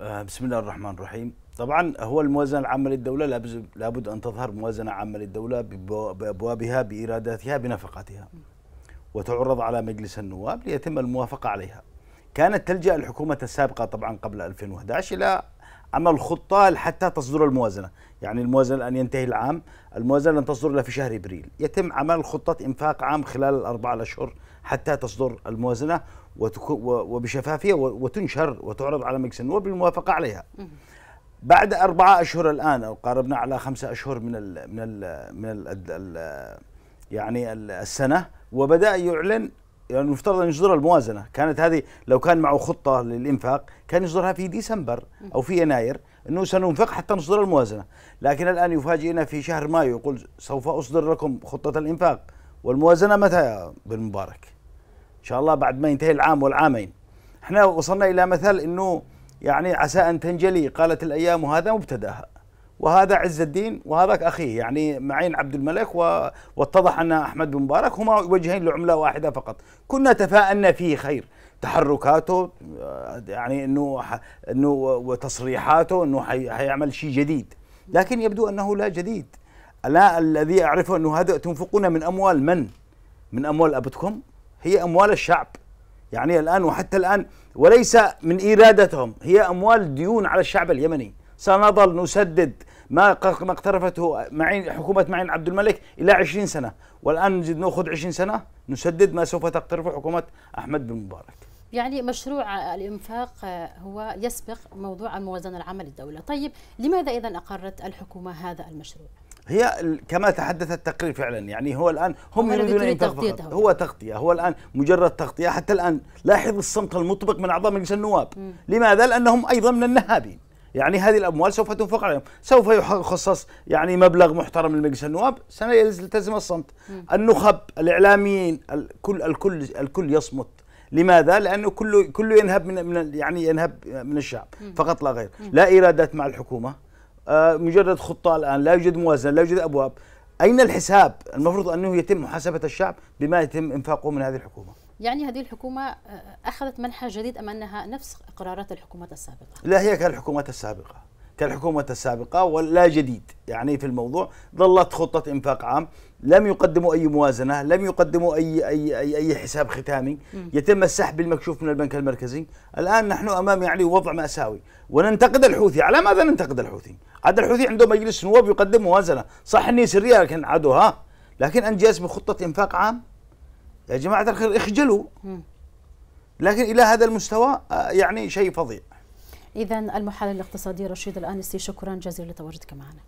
آه، بسم الله الرحمن الرحيم. طبعا هو الموازنة العامة للدولة لابد- أن تظهر موازنة عامة للدولة بأبوابها بإيراداتها بنفقاتها وتعرض على مجلس النواب ليتم الموافقة عليها. كانت تلجأ الحكومة السابقة طبعا قبل 2011 إلى عمل خطة حتى تصدر الموازنة. يعني الموازنة الآن ينتهي العام الموازنة لن تصدر إلا في شهر إبريل. يتم عمل خطة إنفاق عام خلال الأربعة الأشهر حتى تصدر الموازنة وبشفافية وتنشر وتعرض على مجلس النواب بالموافقة عليها. بعد أربعة أشهر الآن أو قاربنا على خمسة أشهر من ال من ال من ال يعني ال- السنة وبدأ يعلن يعني المفترض أن يصدر الموازنة. كانت هذه لو كان معه خطة للإنفاق كان يصدرها في ديسمبر أو في يناير أنه سننفق حتى نصدر الموازنة. لكن الآن يفاجئنا في شهر مايو يقول سوف أصدر لكم خطة الإنفاق. والموازنة متى يا بن مبارك؟ إن شاء الله بعد ما ينتهي العام والعامين. إحنا وصلنا إلى مثل إنه يعني عسى ان تنجلي قالت الأيام وهذا مبتداها وهذا عز الدين وهذاك أخيه يعني معين عبد الملك و... واتضح أن أحمد بن مبارك هما وجهين لعملة واحدة فقط. كنا تفاءلنا فيه خير تحركاته آه، يعني إنه. إنه وتصريحاته إنه حي... حيعمل شيء جديد. لكن يبدو أنه لا جديد. لا الذي أعرفه أنه هذا تنفقون من أموال من؟ من أموال أبتكم؟ هي أموال الشعب. يعني الآن وحتى الآن وليس من إيرادتهم هي أموال ديون على الشعب اليمني. سنظل نسدد ما ما اقترفته معين حكومة معين عبد الملك إلى 20 سنة. والآن نجد نأخذ 20 سنة. نسدد ما سوف تقترفه حكومة أحمد بن مبارك. يعني مشروع الإنفاق هو يسبق موضوع الموازنة العامة للدولة طيب لماذا إذا أقرت الحكومة هذا المشروع؟ هي كما تحدث التقرير فعلا يعني هو الآن هم يريدون تريد إنفاق فقط. تغطيته. هو تغطية. هو الآن مجرد تغطية. حتى الآن لاحظ الصمت المطبق من أعضاء مجلس النواب. لماذا؟ لأنهم أيضا من النهابين. يعني هذه الأموال سوف تنفق عليهم. سوف يخصص يعني مبلغ محترم لمجلس النواب سيلتزم الصمت. النخب الإعلاميين الكل الكل الكل يصمت. لماذا؟ لأنه كله كله ينهب من من يعني ينهب من الشعب فقط لا غير، لا إيرادات مع الحكومة آه، مجرد خطة الآن لا يوجد موازنة لا يوجد أبواب. أين الحساب؟ المفروض أنه يتم محاسبة الشعب بما يتم إنفاقه من هذه الحكومة. يعني هذه الحكومة آه، أخذت منحى جديد أم أنها نفس قرارات الحكومات السابقة؟ لا هي كالحكومات السابقة. كالحكومة السابقة ولا جديد. يعني في الموضوع ظلت خطة إنفاق عام لم يقدموا أي موازنة لم يقدموا أي أي أي, أي حساب ختامي. يتم السحب المكشوف من البنك المركزي. الآن نحن أمام يعني وضع مأساوي. وننتقد الحوثي. على ماذا ننتقد الحوثي؟ عاد الحوثي عنده مجلس نواب يقدم موازنة. صح أني سرية لكن عادوا ها؟ لكن أنجز بخطة إنفاق عام؟ يا جماعة الخير اخجلوا. لكن إلى هذا المستوى آه، يعني شيء فظيع. إذا المحلل الاقتصادي رشيد الآنسي شكرا جزيلا لتواجدك معنا.